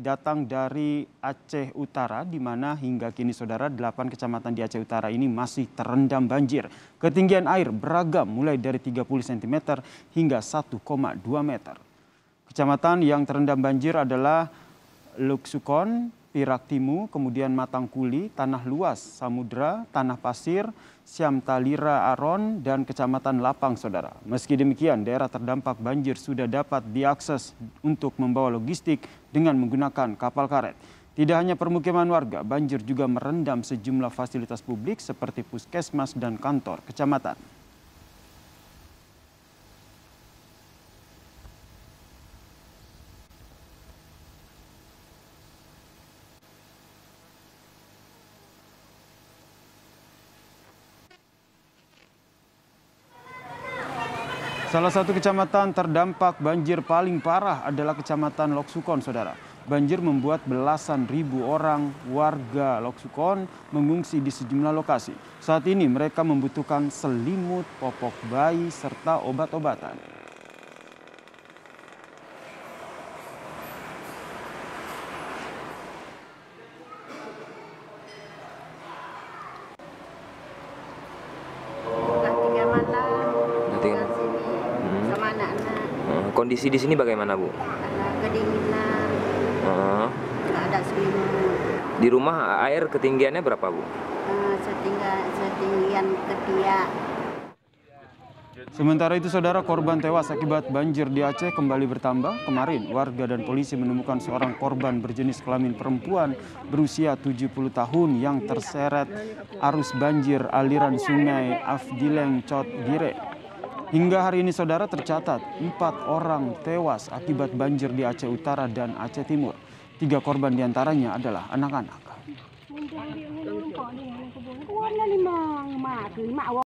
datang dari Aceh Utara, di mana hingga kini saudara delapan kecamatan di Aceh Utara ini masih terendam banjir. Ketinggian air beragam mulai dari 30 cm hingga 1,2 meter. Kecamatan yang terendam banjir adalah Luksukon, Pirak Timu, kemudian Matangkuli, Tanah Luas, Samudra, Tanah Pasir, Siam Talira Aron, dan Kecamatan Lapang, Saudara. Meski demikian, daerah terdampak banjir sudah dapat diakses untuk membawa logistik dengan menggunakan kapal karet. Tidak hanya permukiman warga, banjir juga merendam sejumlah fasilitas publik seperti puskesmas dan kantor kecamatan. Salah satu kecamatan terdampak banjir paling parah adalah kecamatan Loksukon, saudara. Banjir membuat belasan ribu orang warga Loksukon mengungsi di sejumlah lokasi. Saat ini mereka membutuhkan selimut, popok bayi, serta obat-obatan. Kondisi di sini bagaimana Bu? Kedinginan, Eh, nggak ada selimut. Di rumah air ketinggiannya berapa Bu? Eh, setinggal setinggian ketiak. Sementara itu saudara korban tewas akibat banjir di Aceh kembali bertambah. Kemarin warga dan polisi menemukan seorang korban berjenis kelamin perempuan berusia 70 tahun yang terseret arus banjir aliran sungai Afdileng Cot Gire. Hingga hari ini saudara tercatat empat orang tewas akibat banjir di Aceh Utara dan Aceh Timur. Tiga korban di antaranya adalah anak-anak.